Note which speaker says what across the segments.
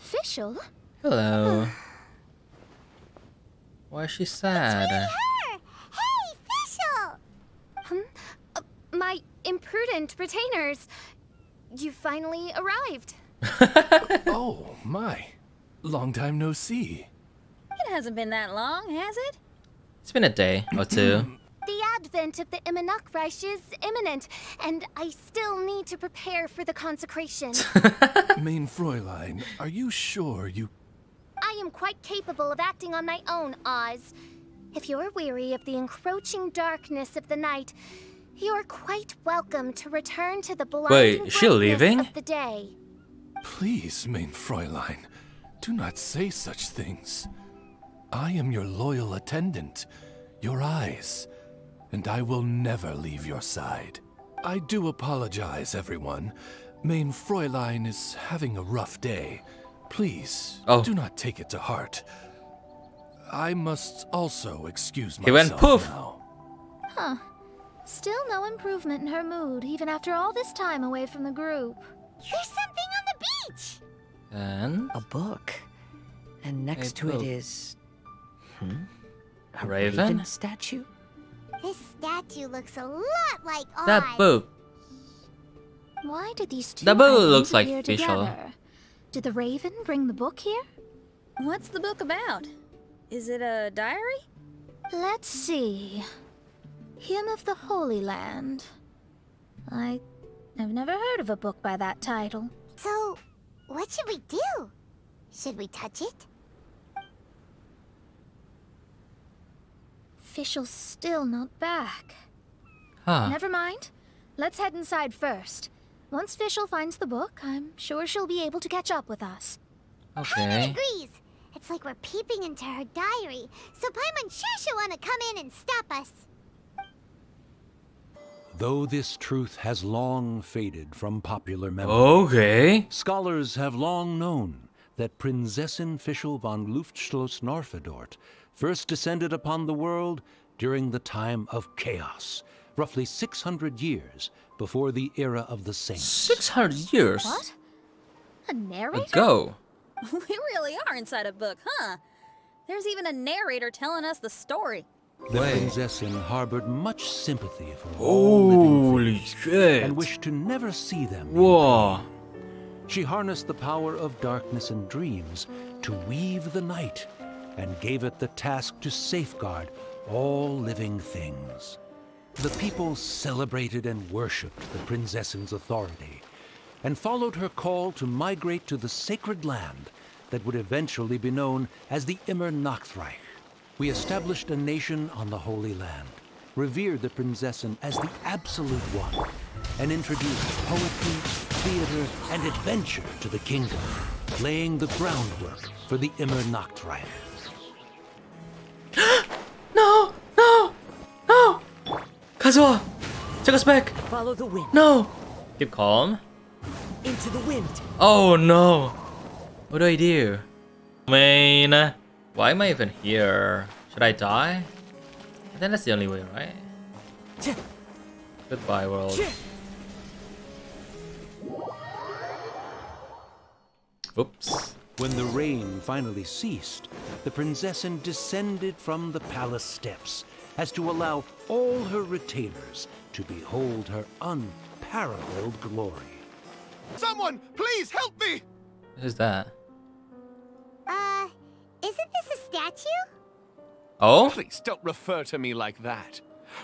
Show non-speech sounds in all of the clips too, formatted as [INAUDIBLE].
Speaker 1: Fischl?
Speaker 2: Hello. Why is she sad?
Speaker 3: Her! Hey, Fischl!
Speaker 1: Uh, my imprudent retainers. You finally arrived. [LAUGHS]
Speaker 4: Oh, my. Long time no see.
Speaker 5: It hasn't been that long, has it?
Speaker 2: It's been a day or two. [CLEARS THROAT]
Speaker 1: The advent of the Immernachtreich is imminent, and I still need to prepare for the consecration. [LAUGHS] [LAUGHS]
Speaker 4: Mein Fräulein, are you sure you...
Speaker 1: I am quite capable of acting on my own, Oz. If you're weary of the encroaching darkness of the night, you're quite welcome to return to the blinding
Speaker 2: is she
Speaker 1: brightness
Speaker 2: leaving?
Speaker 1: of the day.
Speaker 4: Please, Mein Fräulein, do not say such things. I am your loyal attendant, your eyes, and I will never leave your side. I do apologize, everyone. Mein Fräulein is having a rough day. Please,
Speaker 2: Oh.
Speaker 4: do not take it to heart. I must also excuse myself
Speaker 2: He went poof.
Speaker 4: now.
Speaker 1: Still no improvement in her mood, even after all this time away from the group.
Speaker 3: There's something on the beach!
Speaker 2: And
Speaker 6: A book. And next
Speaker 2: A
Speaker 6: to
Speaker 2: book.
Speaker 6: it is. Hmm? A
Speaker 2: Raven?
Speaker 6: statue?
Speaker 3: This statue looks a lot like Oz.
Speaker 2: that book.
Speaker 1: Why did these two
Speaker 2: The book looks like
Speaker 1: appear
Speaker 2: Fischl.
Speaker 1: together? Did the Raven bring the book here?
Speaker 5: What's the book about? Is it a diary?
Speaker 1: Let's see. Hymn of the Holy Land. I have never heard of a book by that title.
Speaker 3: So, what should we do? Should we touch it?
Speaker 1: Fischl's still not back.
Speaker 2: Huh.
Speaker 1: Never mind. Let's head inside first. Once Fischl finds the book, I'm sure she'll be able to catch up with us.
Speaker 2: Okay.
Speaker 3: Agrees. It's like we're peeping into her diary, so Paimon sure she'll want to come in and stop us.
Speaker 7: Though this truth has long faded from popular memory,
Speaker 2: Okay.
Speaker 7: scholars have long known that Prinzessin Fischl von Luftschloss Narfidort first descended upon the world during the time of chaos, roughly 600 years before the era of the saints.
Speaker 2: 600 years
Speaker 1: What? A narrator?
Speaker 2: ago. [LAUGHS]
Speaker 5: We really are inside a book, huh? There's even a narrator telling us the story.
Speaker 7: The
Speaker 2: Wait.
Speaker 7: Prinzessin harbored much sympathy for all living
Speaker 2: Holy
Speaker 7: things
Speaker 2: shit.
Speaker 7: and wished to never see them. in
Speaker 2: Whoa.
Speaker 7: She harnessed the power of darkness and dreams to weave the night and gave it the task to safeguard all living things. The people celebrated and worshipped the Prinzessin's authority and followed her call to migrate to the sacred land that would eventually be known as the Immer Nachtreich. We established a nation on the Holy Land, revered the Prinzessin as the absolute one, and introduced poetry, theater, and adventure to the kingdom, laying the groundwork for the Immer Nachtreich. [GASPS]
Speaker 2: No, no, no. Kazuha, take us back.
Speaker 6: Follow the wind.
Speaker 2: No. Keep calm.
Speaker 6: Into the wind.
Speaker 2: Oh no. What do I do? Man, why am I even here? Should I die? I think that's the only way, right? Goodbye, world. Oops.
Speaker 7: When the rain finally ceased, the Prinzessin descended from the palace steps as to allow all her retainers to behold her unparalleled glory.
Speaker 4: Someone, please help me!
Speaker 2: Who's that?
Speaker 3: Uh, isn't this a statue?
Speaker 2: Oh?
Speaker 8: Please don't refer to me like that.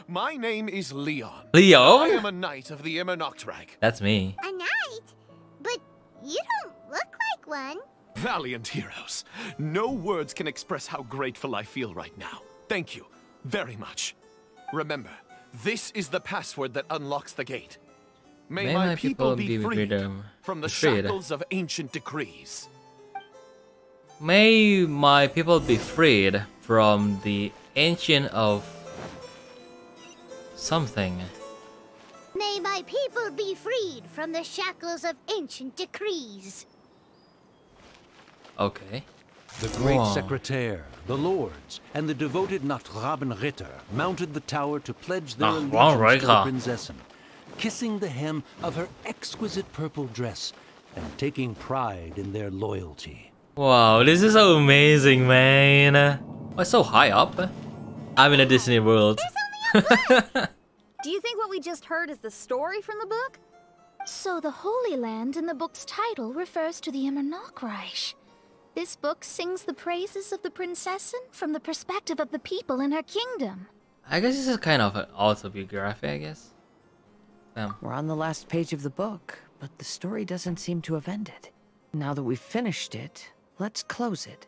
Speaker 8: My name is Leon.
Speaker 2: Leo?
Speaker 8: I am a knight of the Immer Nachtreich.
Speaker 2: That's me.
Speaker 3: A knight? But you don't look like one.
Speaker 8: Valiant heroes. No words can express how grateful I feel right now. Thank you very much. Remember, this is the password that unlocks the gate. May, my, people, be freed
Speaker 2: freedom-
Speaker 8: from the
Speaker 2: freed.
Speaker 8: shackles of ancient decrees.
Speaker 2: May my people be freed from the ancient of something.
Speaker 3: May my people be freed from the shackles of ancient decrees.
Speaker 2: Okay.
Speaker 7: The great
Speaker 2: Wow.
Speaker 7: secretaire, the lords, and the devoted Nachtrabenritter mounted the tower to pledge their
Speaker 2: Nachtrabenritter.
Speaker 7: allegiance to the Prinzessin, kissing the hem of her exquisite purple dress and taking pride in their loyalty.
Speaker 2: Wow, this is so amazing, man. Why so high up? I'm in a Disney World. [LAUGHS]
Speaker 5: Do you think what we just heard is the story from the book?
Speaker 1: So the Holy Land in the book's title refers to the Immernachtreich. This book sings the praises of the Prinzessin from the perspective of the people in her kingdom.
Speaker 2: I guess this is kind of an autobiography, I guess. Um,
Speaker 6: We're on the last page of the book, but the story doesn't seem to have ended. Now that we've finished it, let's close it.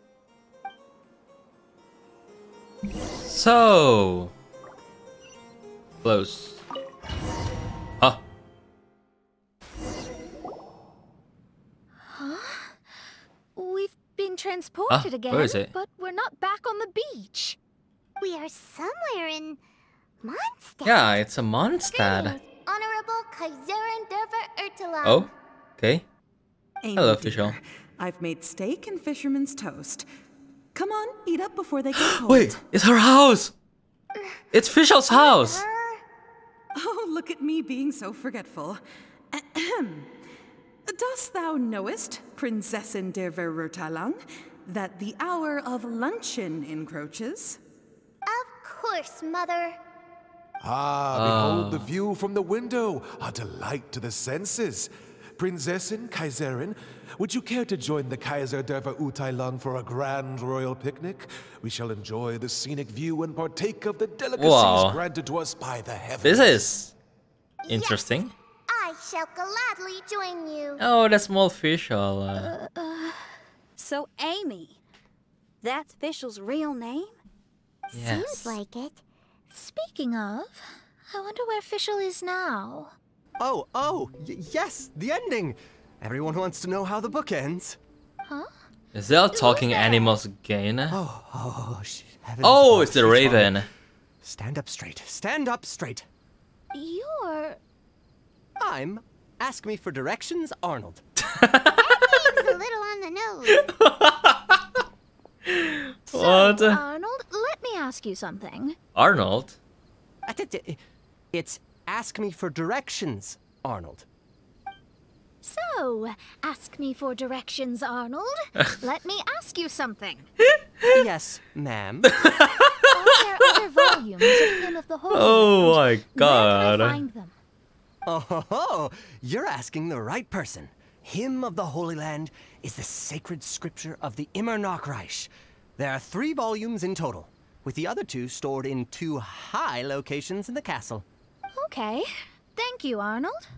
Speaker 2: so close.
Speaker 1: Transported
Speaker 2: Ah,
Speaker 1: again,
Speaker 2: where is it?
Speaker 1: but we're not back on the beach.
Speaker 3: We are somewhere in Mondstadt.
Speaker 2: Yeah, it's a Mondstadt.
Speaker 1: Greetings, Honorable Kaiserin der Verurteilung.
Speaker 2: Oh, okay.
Speaker 9: Amy,
Speaker 2: Hello,
Speaker 9: dear,
Speaker 2: Fischl.
Speaker 9: I've made steak and fisherman's toast. Come on, eat up before they get [GASPS] cold.
Speaker 2: Wait, it's her house! It's Fischl's house!
Speaker 9: Oh, look at me being so forgetful. [CLEARS THROAT] Ahem. Dost thou knowest, Prinzessin der Verurteilung, that the hour of luncheon encroaches?
Speaker 1: Of course, Mother.
Speaker 10: Ah, behold the view from the window, a delight to the senses. Prinzessin, Kaiserin, would you care to join the Kaiser der Verurteilung for a grand royal picnic? We shall enjoy the scenic view and partake of the delicacies
Speaker 2: Wow.
Speaker 10: granted to us by the heavens.
Speaker 2: This is interesting.
Speaker 1: I shall gladly join you.
Speaker 2: Oh, that's small Fischl. Uh,
Speaker 5: So, Amy, that's Fischl's real name?
Speaker 2: yes.
Speaker 3: Seems like it.
Speaker 1: Speaking of, I wonder where Fischl is now.
Speaker 11: Oh, oh, y- yes, the ending. Everyone wants to know how the book ends. Huh?
Speaker 2: Is there talking animals again?
Speaker 11: Oh, oh, sh- heavens,
Speaker 2: Oh,
Speaker 11: oh,
Speaker 2: it's the raven.
Speaker 11: Stand up straight. Stand up straight.
Speaker 1: You're.
Speaker 11: I'm. Ask me for directions, Arnold. [LAUGHS]
Speaker 3: Seems a little on the nose. [LAUGHS]
Speaker 2: What?
Speaker 1: Arnold, let me ask you something.
Speaker 2: Arnold?
Speaker 11: T- t- It's ask me for directions, Arnold.
Speaker 1: So, ask me for directions, Arnold. [LAUGHS] let me ask you something.
Speaker 11: yes, ma'am.
Speaker 1: Are there other volumes of Hymn of the Holy
Speaker 2: Oh
Speaker 1: Land?
Speaker 2: my
Speaker 1: Where can
Speaker 2: god.
Speaker 1: I find them?
Speaker 11: Oh, ho, ho, you're asking the right person. Hymn of the Holy Land is the sacred scripture of the Immernachtreich. There are three volumes in total, with the other two stored in two high locations in the castle.
Speaker 1: Okay. Thank you, Arnold.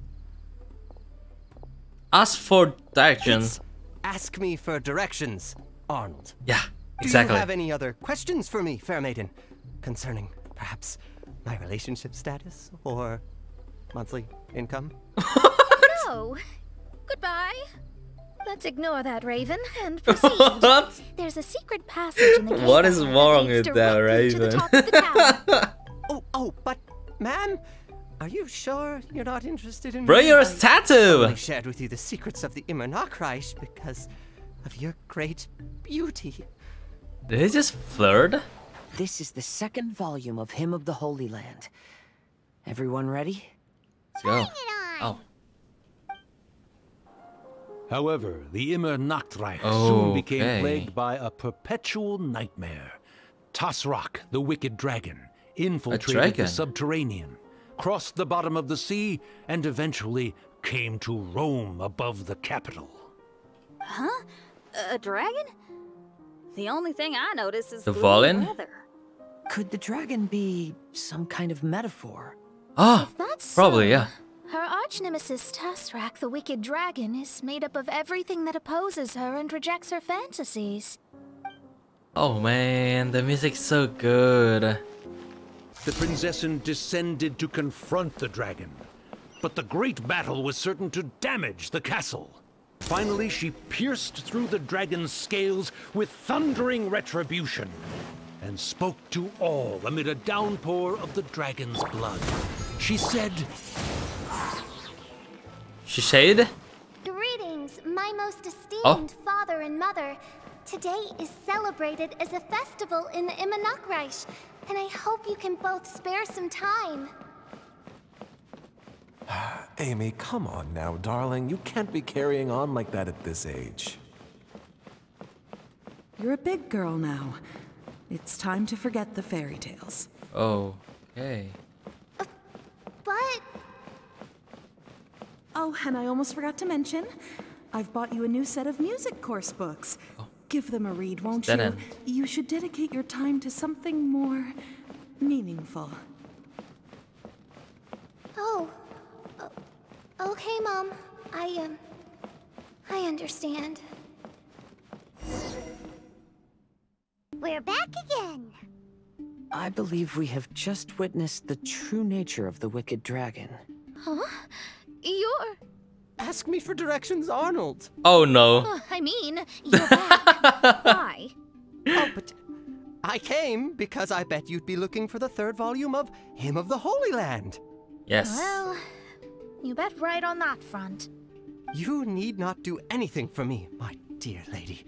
Speaker 2: Ask for directions.
Speaker 11: It's ask me for directions, Arnold.
Speaker 2: Yeah, exactly.
Speaker 11: Do you have any other questions for me, fair maiden? Concerning, perhaps, my relationship status or monthly income?
Speaker 1: No. Goodbye. Let's ignore that raven and [LAUGHS] proceed.
Speaker 2: what?
Speaker 1: There's a secret passage in the cave
Speaker 2: What is wrong with that
Speaker 1: directly To the
Speaker 2: raven?
Speaker 1: top of the tower. [LAUGHS]
Speaker 11: Oh, oh, but, ma'am, are you sure you're not interested in
Speaker 2: Bro,
Speaker 11: me?
Speaker 2: you're a
Speaker 11: I
Speaker 2: tattoo!
Speaker 11: only shared with you the secrets of the Immernachtreich because of your great beauty.
Speaker 2: Did he just flirt?
Speaker 6: This is the second volume of Hymn of the Holy Land. Everyone ready?
Speaker 2: Let's go. Oh.
Speaker 7: However, the Immernachtreich
Speaker 2: Okay.
Speaker 7: soon became plagued by a perpetual nightmare. Tasrak, the wicked dragon, infiltrated
Speaker 2: dragon?
Speaker 7: the subterranean, crossed the bottom of the sea, and eventually came to roam above the capital.
Speaker 5: Huh? A dragon? The only thing I notice is
Speaker 2: The
Speaker 5: gloomy
Speaker 2: Fallen?
Speaker 5: weather.
Speaker 6: Could the dragon be some kind of metaphor?
Speaker 2: Oh,
Speaker 1: That's
Speaker 2: probably,
Speaker 1: so.
Speaker 2: yeah.
Speaker 1: Her arch nemesis Tasrak, the wicked dragon, is made up of everything that opposes her and rejects her fantasies.
Speaker 2: Oh man, the music's so good.
Speaker 7: The Prinzessin descended to confront the dragon, but the great battle was certain to damage the castle. Finally, she pierced through the dragon's scales with thundering retribution and spoke to all amid a downpour of the dragon's blood. She said,
Speaker 2: She said?
Speaker 1: Greetings, my most esteemed
Speaker 2: Oh.
Speaker 1: father and mother. Today is celebrated as a festival in the Immernachtreich, and I hope you can both spare some time. [SIGHS]
Speaker 10: Amy, come on now, darling. You can't be carrying on like that at this age.
Speaker 9: You're a big girl now. It's time to forget the fairy tales.
Speaker 2: Oh, okay.
Speaker 1: But
Speaker 9: Oh, and I almost forgot to mention, I've bought you a new set of music course books. Give them a read, won't you?
Speaker 2: end.
Speaker 9: You should dedicate your time to something more meaningful.
Speaker 1: oh, okay, Mom. I um, I understand.
Speaker 3: We're back again.
Speaker 6: I believe we have just witnessed the true nature of the wicked dragon.
Speaker 1: Huh? You're.
Speaker 11: Ask me for directions, Arnold.
Speaker 2: Oh no.
Speaker 1: Uh, I mean, you're back. [LAUGHS] Why?
Speaker 11: Oh, but I came because I bet you'd be looking for the third volume of Hymn of the Holy Land.
Speaker 2: Yes.
Speaker 1: Well, you bet right on that front.
Speaker 11: You need not do anything for me, my dear lady.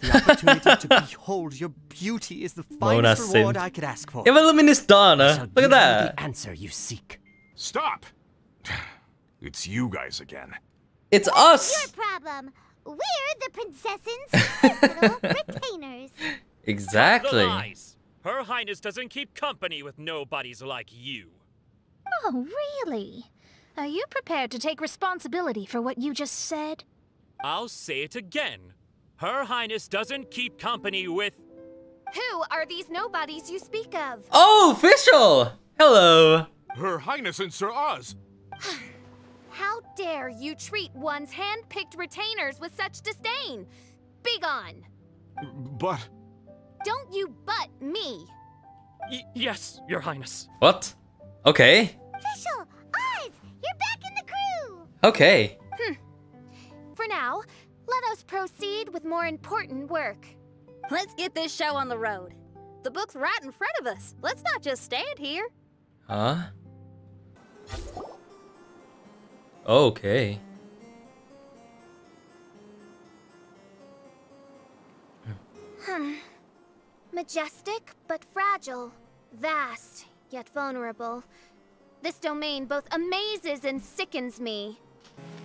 Speaker 11: The opportunity to behold your beauty is the
Speaker 2: Mona
Speaker 11: finest reward. I could ask for.
Speaker 2: Yeah, but Luministana.
Speaker 11: I shall
Speaker 2: Look at
Speaker 11: you
Speaker 2: that.
Speaker 11: The answer you seek.
Speaker 12: Stop! [SIGHS] It's you guys again.
Speaker 2: It's
Speaker 3: Your
Speaker 2: us.
Speaker 3: problem. We're the princess's personal [LAUGHS] retainers.
Speaker 2: Exactly.
Speaker 13: Her Highness doesn't keep company with nobodies like you.
Speaker 1: Oh, really? Are you prepared to take responsibility for what you just said?
Speaker 13: I'll say it again. Her Highness doesn't keep company with.
Speaker 1: Who are these nobodies you speak of?
Speaker 2: Oh, official. Hello.
Speaker 12: Her Highness and Sir Oz. [SIGHS]
Speaker 1: How dare you treat one's hand-picked retainers with such disdain? Begone!
Speaker 12: But
Speaker 1: Don't you butt me!
Speaker 13: Y- yes, Your Highness.
Speaker 2: What? Okay.
Speaker 3: Official, Oz, you're back in the crew.
Speaker 2: Okay. Hmm.
Speaker 1: For now, let us proceed with more important work.
Speaker 5: Let's get this show on the road. The book's right in front of us. Let's not just stand here.
Speaker 2: Huh? Okay.
Speaker 1: Hmm. Majestic, but fragile. Vast, yet vulnerable. This domain both amazes and sickens me.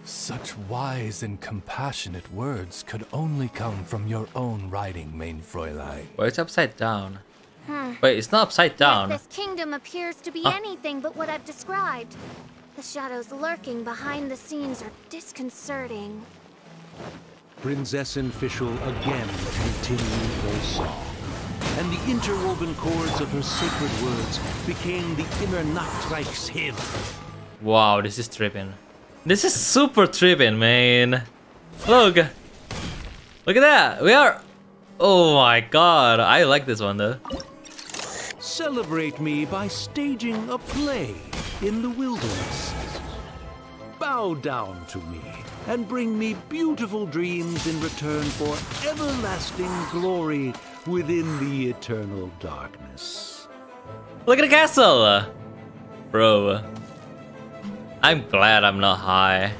Speaker 4: Such wise and compassionate words could only come from your own writing, mein Fräulein.
Speaker 2: Well, it's upside down.
Speaker 1: Hmm.
Speaker 2: Wait, it's not upside down.
Speaker 1: This kingdom appears to be
Speaker 2: Huh?
Speaker 1: anything but what I've described. The shadows lurking behind the scenes are disconcerting.
Speaker 7: Prinzessin Fischl again continued her song, and the interwoven chords of her sacred words became the Immer Nachtreich's hymn.
Speaker 2: Wow, this is tripping. This is super tripping, man. Look. Look at that. We are... Oh my god. I like this one, though.
Speaker 7: Celebrate me by staging a play in the wilderness. Bow down to me and bring me beautiful dreams in return for everlasting glory within the eternal darkness.
Speaker 2: Look at the castle! Bro. I'm glad I'm not high.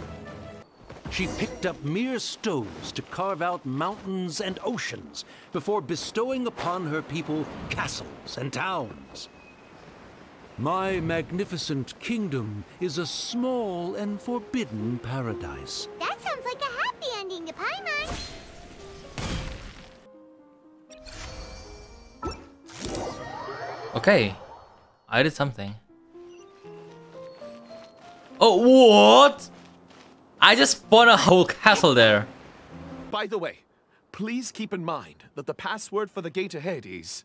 Speaker 7: She picked up mere stones to carve out mountains and oceans before bestowing upon her people castles and towns. My magnificent kingdom is a small and forbidden paradise.
Speaker 3: That sounds like a happy ending to Paimon.
Speaker 2: Okay. I did something. Oh, what? I just spawned a whole castle there.
Speaker 8: By the way, please keep in mind that the password for the gate ahead is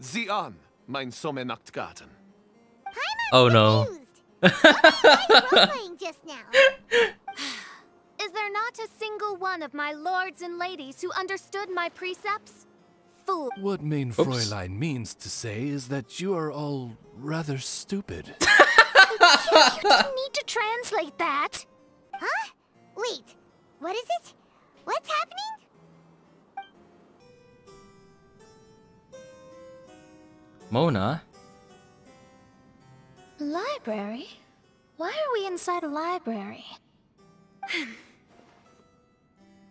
Speaker 8: Zian, mein Somme Nachtgarten.
Speaker 2: Oh no.
Speaker 3: Role-playing just now. [SIGHS]
Speaker 1: Is there not a single one of my lords and ladies who understood my precepts? Fool.
Speaker 4: What mein Fräulein means to say is that you are all rather stupid. [LAUGHS]
Speaker 1: you didn't need to translate that.
Speaker 3: Huh? Wait, what is it? What's happening?
Speaker 2: Mona?
Speaker 1: Library? Why are we inside a library? [LAUGHS]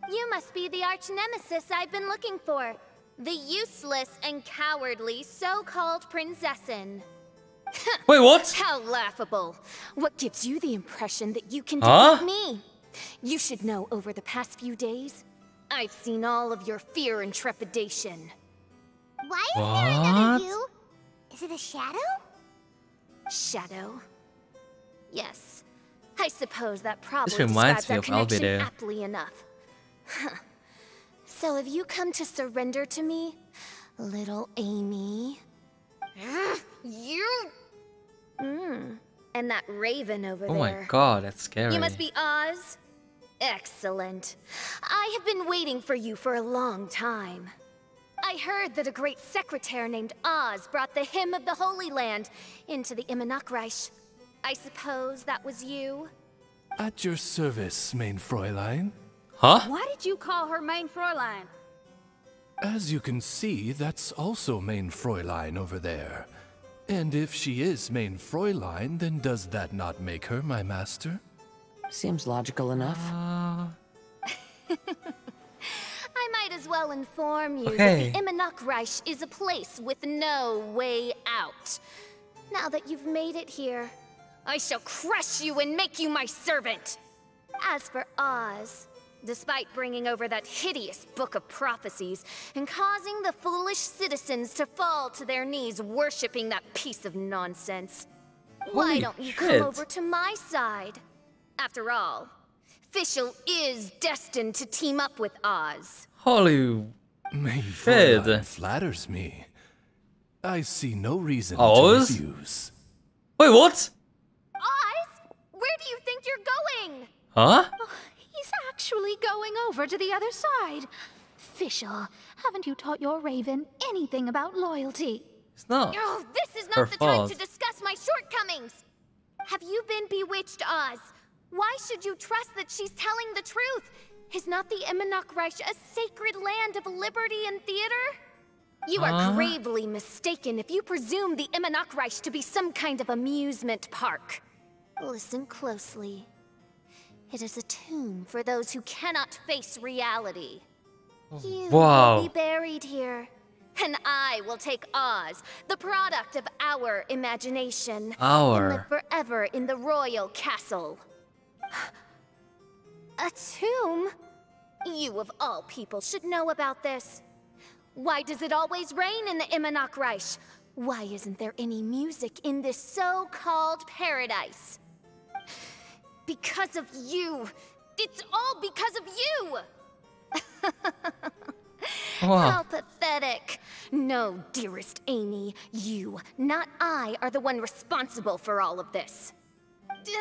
Speaker 1: you must be the arch nemesis I've been looking for. The useless and cowardly so-called Prinzessin. [LAUGHS]
Speaker 2: Wait, what?
Speaker 1: How laughable. What gives you the impression that you can
Speaker 2: Huh?
Speaker 1: defeat me? You should know over the past few days, I've seen all of your fear and trepidation.
Speaker 3: Why is there another
Speaker 2: What?
Speaker 3: you? Is it a shadow?
Speaker 1: Shadow? Yes. I suppose that probably
Speaker 2: reminds
Speaker 1: describes
Speaker 2: me
Speaker 1: our
Speaker 2: of
Speaker 1: connection
Speaker 2: Albedo.
Speaker 1: aptly enough. Huh. [LAUGHS] so have you come to surrender to me, little Amy? [GASPS] you... Mm. And that raven over
Speaker 2: Oh
Speaker 1: there.
Speaker 2: Oh my god, that's scary.
Speaker 1: You must be Oz? Excellent. I have been waiting for you for a long time. I heard that a great secretary named Oz brought the Hymn of the Holy Land into the Immernachtreich. I suppose that was you?
Speaker 4: At your service, mein Fräulein.
Speaker 2: Huh?
Speaker 5: Why did you call her mein Fräulein?
Speaker 4: As you can see, that's also mein Fräulein over there. And if she is mein Fräulein, then does that not make her my master?
Speaker 6: Seems logical enough. Ah. [LAUGHS]
Speaker 1: I might as well inform you
Speaker 6: Okay.
Speaker 1: that the Immernachtreich is a place with no way out. Now that you've made it here, I shall crush you and make you my servant. As for Oz, despite bringing over that hideous book of prophecies and causing the foolish citizens to fall to their knees worshipping that piece of nonsense, why don't you
Speaker 2: shit.
Speaker 1: come over to my side? After all, Fischl is destined to team up with Oz.
Speaker 2: Holy
Speaker 4: Main
Speaker 2: shit.
Speaker 4: Flatters me. I see no reason
Speaker 2: Oz?
Speaker 4: to refuse.
Speaker 2: Wait, what?
Speaker 1: Oz? Where do you think you're going?
Speaker 2: Huh?
Speaker 14: Actually going over to the other side. Fischl, haven't you taught your raven anything about loyalty?
Speaker 2: It's not.
Speaker 1: Oh, this is not the time to discuss my shortcomings. Have you been bewitched, Oz? Why should you trust that she's telling the truth? Is not the Immernachtreich a sacred land of liberty and theater? You are
Speaker 2: Huh?
Speaker 1: gravely mistaken if you presume the Immernachtreich to be some kind of amusement park. Listen closely. It is a tomb for those who cannot face reality. Oh. You
Speaker 2: Wow.
Speaker 1: will be buried here. And I will take Oz, the product of our imagination,
Speaker 2: Our.
Speaker 1: and live forever in the royal castle. A tomb? You of all people should know about this. Why does it always rain in the Immernachtreich? Why isn't there any music in this so-called paradise? Because of you. It's all because of you! [LAUGHS] How pathetic. No, dearest Amy, you, not I, are the one responsible for all of this. [LAUGHS]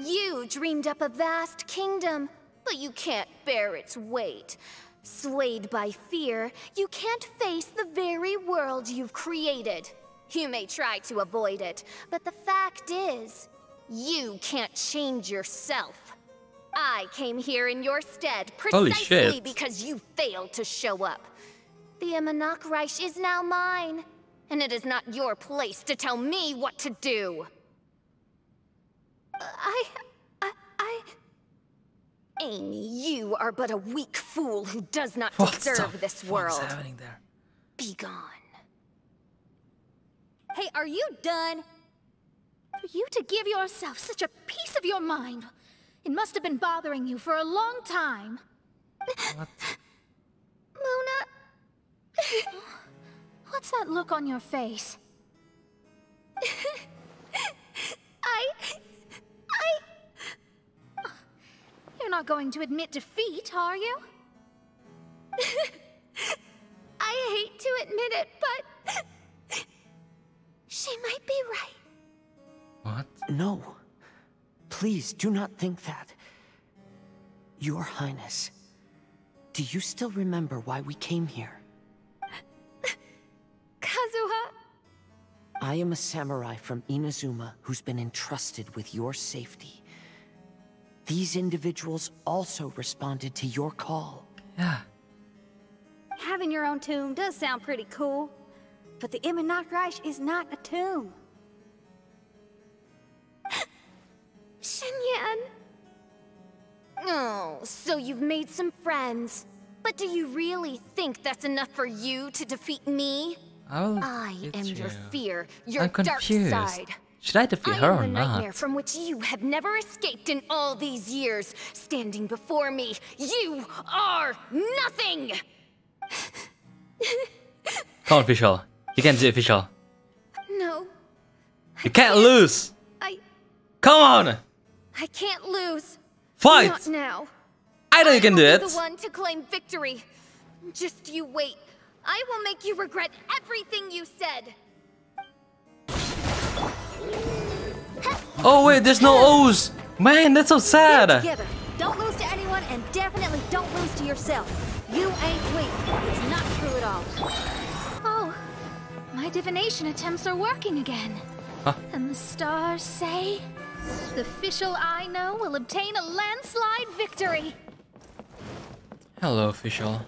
Speaker 1: You dreamed up a vast kingdom, but you can't bear its weight. Swayed by fear, you can't face the very world you've created. You may try to avoid it, but the fact is, you can't change yourself. I came here in your stead precisely because you failed to show up. The Immernachtreich is now mine, and it is not your place to tell me what to do. I. I. I. Amy, you are but a weak fool who does not
Speaker 2: What
Speaker 1: deserve this world.
Speaker 2: What's happening there?
Speaker 1: Be gone.
Speaker 5: Hey, are you done?
Speaker 14: For you to give yourself such a piece of your mind, it must have been bothering you for a long time. What?
Speaker 1: Mona.
Speaker 14: What's that look on your face?
Speaker 1: I. I.
Speaker 14: You're not going to admit defeat, are you?
Speaker 1: I hate to admit it, but. She might be right.
Speaker 2: What?
Speaker 6: No. Please do not think that. Your Highness, do you still remember why we came here? [LAUGHS]
Speaker 1: Kazuha.
Speaker 6: I am a samurai from Inazuma who's been entrusted with your safety. These individuals also responded to your call.
Speaker 2: Yeah.
Speaker 5: Having your own tomb does sound pretty cool, but the Immernachtreich is not a tomb.
Speaker 1: Xinyan. Oh, so you've made some friends. But do you really think that's enough for you to defeat me?
Speaker 2: I'll
Speaker 1: I
Speaker 2: get
Speaker 1: am your fear, your
Speaker 2: I'm
Speaker 1: dark
Speaker 2: confused.
Speaker 1: side.
Speaker 2: Should I defeat
Speaker 1: I
Speaker 2: her
Speaker 1: am
Speaker 2: or
Speaker 1: the nightmare from which you have never escaped in all these years. Standing before me, you are nothing! [LAUGHS]
Speaker 2: Come on, official. You can do it, official.
Speaker 1: No,
Speaker 2: You can't lose.
Speaker 1: I
Speaker 2: Come on.
Speaker 1: I can't lose.
Speaker 2: Fight.
Speaker 1: Not now.
Speaker 2: I know you can do it.
Speaker 1: the one to claim victory. Just you wait. I will make you regret everything you said.
Speaker 2: Oh wait, there's no O's. Man, that's so sad.
Speaker 5: Together. Don't lose to anyone and definitely don't lose to yourself. You ain't weak. It's not true at all.
Speaker 14: Oh, my divination attempts are working again.
Speaker 2: Huh?
Speaker 14: And the stars say the official I know will obtain a landslide victory.
Speaker 2: Hello, official.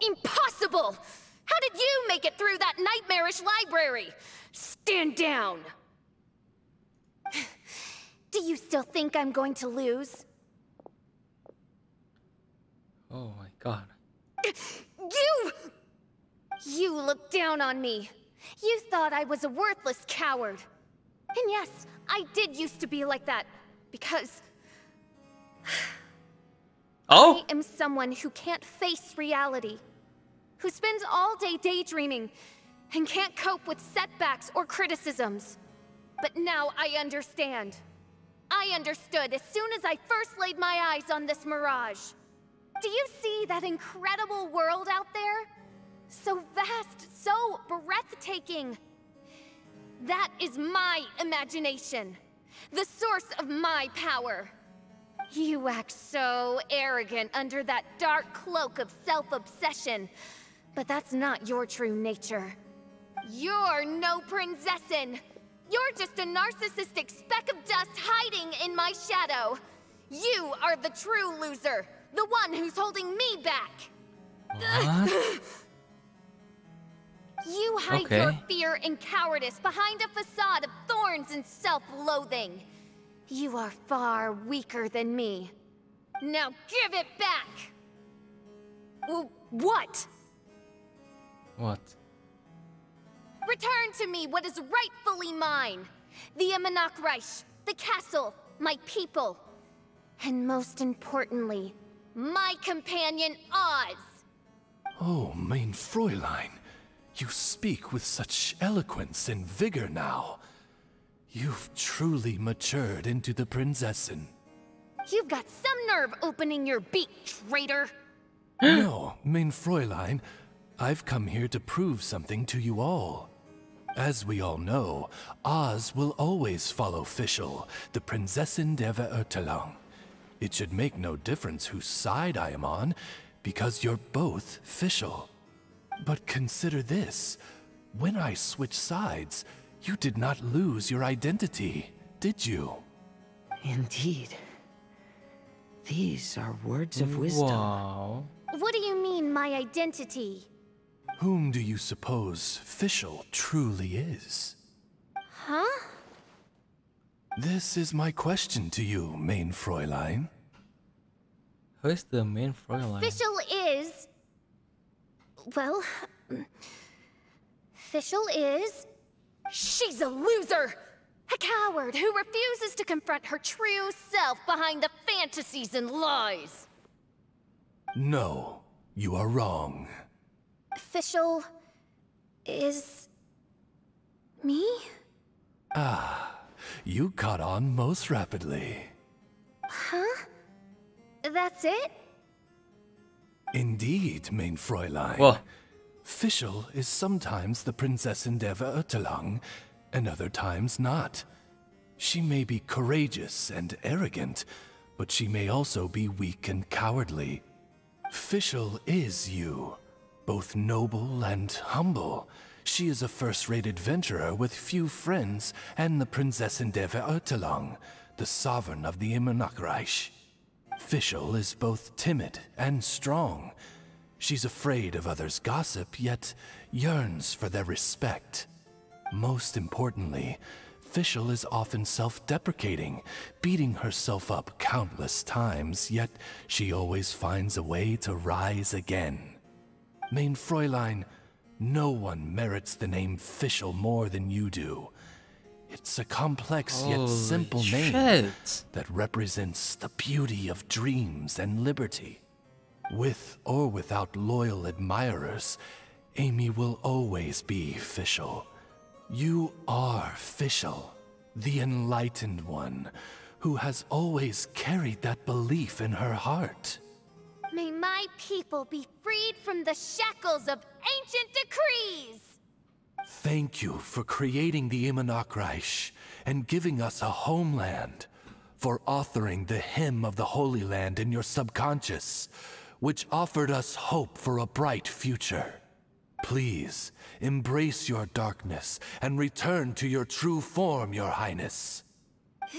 Speaker 1: Impossible! How did you make it through that nightmarish library? Stand down! [SIGHS] Do you still think I'm going to lose?
Speaker 2: Oh my god. [CLEARS THROAT]
Speaker 1: You! You looked down on me. You thought I was a worthless coward. And yes, I did used to be like that, because [SIGHS]
Speaker 2: Oh?
Speaker 1: I am someone who can't face reality, who spends all day daydreaming, and can't cope with setbacks or criticisms. But now I understand. I understood as soon as I first laid my eyes on this mirage. Do you see that incredible world out there? So vast, so breathtaking. That is my imagination, the source of my power. You act so arrogant under that dark cloak of self-obsession, but that's not your true nature. You're no princessin. You're just a narcissistic speck of dust hiding in my shadow. You are the true loser, the one who's holding me back.
Speaker 2: What? [LAUGHS]
Speaker 1: You hide your fear and cowardice behind a facade of thorns and self-loathing. You are far weaker than me. Now give it back! W- what?
Speaker 2: What?
Speaker 1: Return to me what is rightfully mine. The Immernachtreich, the castle, my people. And most importantly, my companion Oz.
Speaker 4: Oh, mein Fräulein, you speak with such eloquence and vigor now. You've truly matured into the Prinzessin.
Speaker 1: You've got some nerve opening your beak, traitor. [GASPS]
Speaker 4: no, mein Fräulein, I've come here to prove something to you all. As we all know, Oz will always follow Fischl, the Prinzessin der Verurteilung. It should make no difference whose side I am on, because you're both Fischl. But consider this. When I switched sides, you did not lose your identity, did you?
Speaker 6: Indeed. These are words of wisdom.
Speaker 2: Wow.
Speaker 1: What do you mean, my identity?
Speaker 4: Whom do you suppose Fischl truly is?
Speaker 1: Huh?
Speaker 4: This is my question to you, mein Fräulein.
Speaker 2: Who is the mein Fräulein?
Speaker 1: Fischl is. Well. Fischl is. She's a loser! A coward who refuses to confront her true self behind the fantasies and lies.
Speaker 4: No, you are wrong.
Speaker 1: Fischl is. me?
Speaker 4: Ah, you caught on most rapidly.
Speaker 1: Huh? That's it?
Speaker 4: Indeed, mein Fräulein.
Speaker 2: Well,
Speaker 4: Fischl is sometimes the Princess der Verurteilung, and other times not. She may be courageous and arrogant, but she may also be weak and cowardly. Fischl is you, both noble and humble. She is a first-rate adventurer with few friends and the Princess der Verurteilung, the sovereign of the Immernachtreich. Fischl is both timid and strong. She's afraid of others' gossip, yet yearns for their respect. Most importantly, Fischl is often self-deprecating, beating herself up countless times, yet she always finds a way to rise again. Mein Fräulein, No one merits the name Fischl more than you do. It's a complex yet
Speaker 2: Holy
Speaker 4: simple name that represents the beauty of dreams and liberty. With or without loyal admirers, Amy will always be Fischl. You are Fischl, the enlightened one, who has always carried that belief in her heart.
Speaker 1: May my people be freed from the shackles of ancient decrees!
Speaker 4: Thank you for creating the Imanok and giving us a homeland, for authoring the hymn of the Holy Land in your subconscious, which offered us hope for a bright future. Please, embrace your darkness and return to your true form, Your Highness. [SIGHS]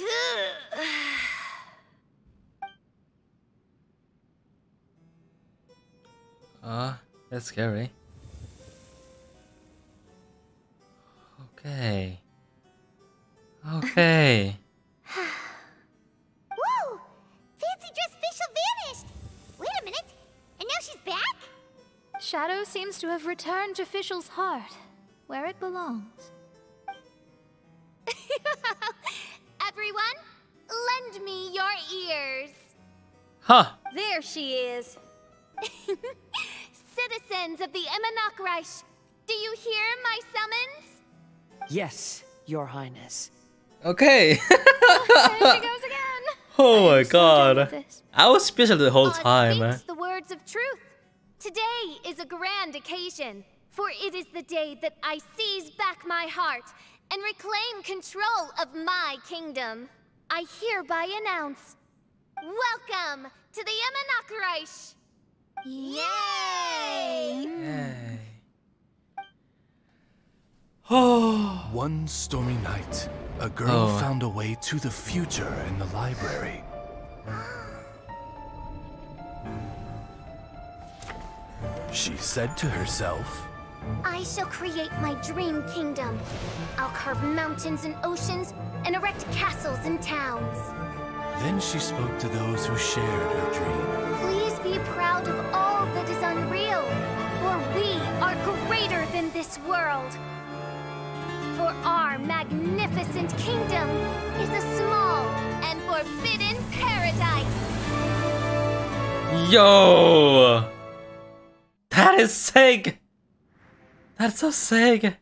Speaker 2: Ah, that's scary. Okay. Okay. [SIGHS]
Speaker 3: Whoa! Fancy dress Fischl vanished! Wait a minute, and now she's back?
Speaker 14: Shadow seems to have returned to Fischl's heart, where it belongs. [LAUGHS]
Speaker 1: Everyone, lend me your ears.
Speaker 2: Huh.
Speaker 5: There she is. [LAUGHS]
Speaker 1: Citizens of the Immernachtreich, do you hear my summons?
Speaker 6: Yes, Your Highness.
Speaker 2: Okay. [LAUGHS]
Speaker 1: Oh, there she goes again.
Speaker 2: oh my god. I was special the whole
Speaker 1: Oz
Speaker 2: time, man.
Speaker 1: the words of truth. Today is a grand occasion, for it is the day that I seize back my heart and reclaim control of my kingdom. I hereby announce, welcome to the Emanok Reich. Yay! [SIGHS]
Speaker 4: One stormy night, a girl
Speaker 2: Oh.
Speaker 4: found a way to the future in the library. She said to herself,
Speaker 1: I shall create my dream kingdom. I'll carve mountains and oceans and erect castles and towns.
Speaker 4: then she spoke to those who shared her dream.
Speaker 1: Please be proud of all that is unreal, for we are greater than this world. For our magnificent kingdom is a small and forbidden paradise.
Speaker 2: Yo! That is sick! That's so sick!